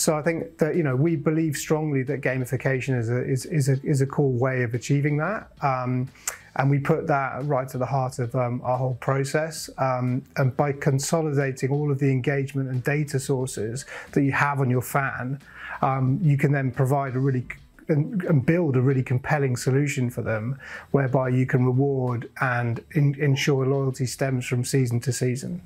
So I think that you know we believe strongly that gamification is a is, is a is a cool way of achieving that. Um, and we put that right to the heart of um, our whole process. Um, and by consolidating all of the engagement and data sources that you have on your fan, um, you can then provide a really and, build a really compelling solution for them, whereby you can reward and in, ensure loyalty stems from season to season.